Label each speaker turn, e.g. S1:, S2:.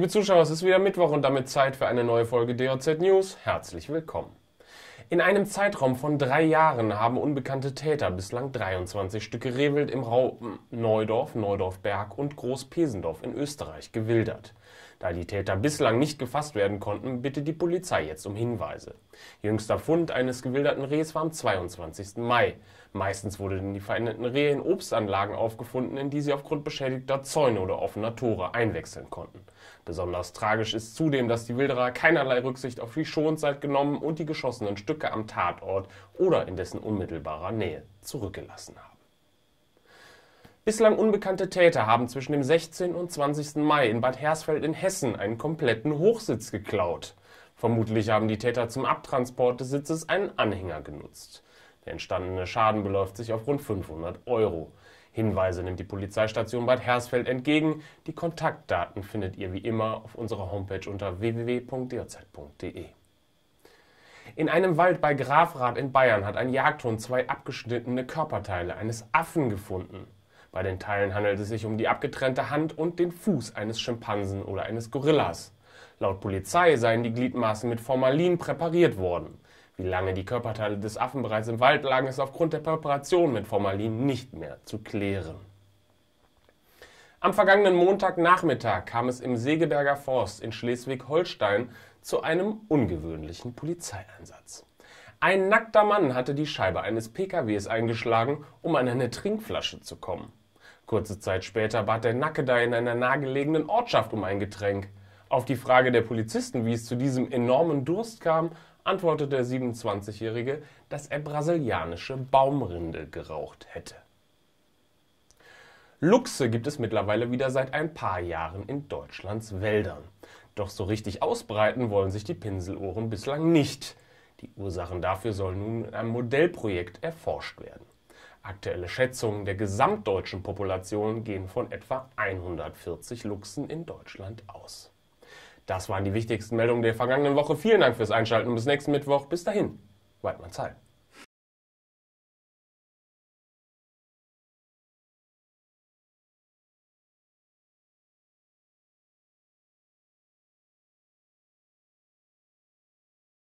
S1: Liebe Zuschauer, es ist wieder Mittwoch und damit Zeit für eine neue Folge DOZ News. Herzlich willkommen. In einem Zeitraum von drei Jahren haben unbekannte Täter bislang 23 Stücke Rehwild im Raum Neudorf, Neudorfberg und Großpesendorf in Österreich gewildert. Da die Täter bislang nicht gefasst werden konnten, bittet die Polizei jetzt um Hinweise. Jüngster Fund eines gewilderten Rehs war am 22. Mai. Meistens wurden die veränderten Rehe in Obstanlagen aufgefunden, in die sie aufgrund beschädigter Zäune oder offener Tore einwechseln konnten. Besonders tragisch ist zudem, dass die Wilderer keinerlei Rücksicht auf die Schonzeit genommen und die geschossenen Stücke am Tatort oder in dessen unmittelbarer Nähe zurückgelassen haben. Bislang unbekannte Täter haben zwischen dem 16. und 20. Mai in Bad Hersfeld in Hessen einen kompletten Hochsitz geklaut. Vermutlich haben die Täter zum Abtransport des Sitzes einen Anhänger genutzt. Der entstandene Schaden beläuft sich auf rund 500 Euro. Hinweise nimmt die Polizeistation Bad Hersfeld entgegen. Die Kontaktdaten findet ihr wie immer auf unserer Homepage unter www.dz.de. In einem Wald bei Grafrath in Bayern hat ein Jagdhund zwei abgeschnittene Körperteile eines Affen gefunden. Bei den Teilen handelt es sich um die abgetrennte Hand und den Fuß eines Schimpansen oder eines Gorillas. Laut Polizei seien die Gliedmaßen mit Formalin präpariert worden. Wie lange die Körperteile des Affen bereits im Wald lagen, ist aufgrund der Präparation mit Formalin nicht mehr zu klären. Am vergangenen Montagnachmittag kam es im Segeberger Forst in Schleswig-Holstein zu einem ungewöhnlichen Polizeieinsatz. Ein nackter Mann hatte die Scheibe eines PKWs eingeschlagen, um an eine Trinkflasche zu kommen. Kurze Zeit später bat der Nackedei in einer nahegelegenen Ortschaft um ein Getränk. Auf die Frage der Polizisten, wie es zu diesem enormen Durst kam, antwortete der 27-Jährige, dass er brasilianische Baumrinde geraucht hätte. Luchse gibt es mittlerweile wieder seit ein paar Jahren in Deutschlands Wäldern. Doch so richtig ausbreiten wollen sich die Pinselohren bislang nicht. Die Ursachen dafür sollen nun in einem Modellprojekt erforscht werden. Aktuelle Schätzungen der gesamtdeutschen Population gehen von etwa 140 Luchsen in Deutschland aus. Das waren die wichtigsten Meldungen der vergangenen Woche. Vielen Dank fürs Einschalten und bis nächsten Mittwoch. Bis dahin, Weidmanns Heil.